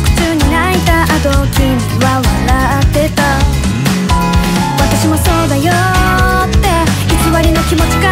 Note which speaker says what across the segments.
Speaker 1: に泣いた後君は笑ってた。私もそうだよって偽りの気持ち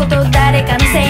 Speaker 1: こと誰かのせい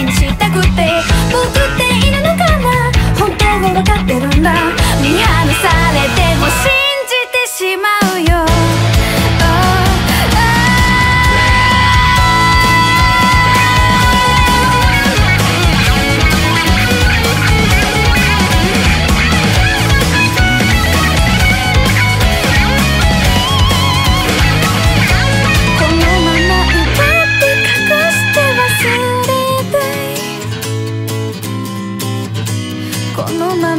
Speaker 1: no matter